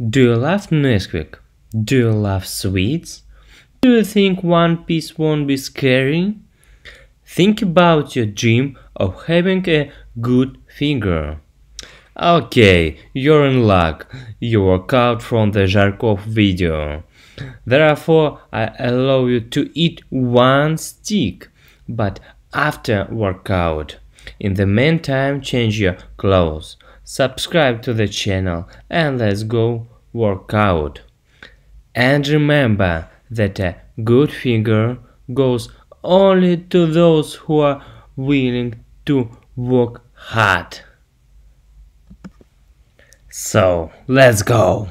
Do you love Nesquik? Do you love sweets? Do you think One Piece won't be scary? Think about your dream of having a good figure. Okay, you're in luck. You work out from the Zharkov video. Therefore, I allow you to eat one stick, but after workout. In the meantime, change your clothes, subscribe to the channel, and let's go work out. And remember that a good figure goes only to those who are willing to work hard. So, let's go!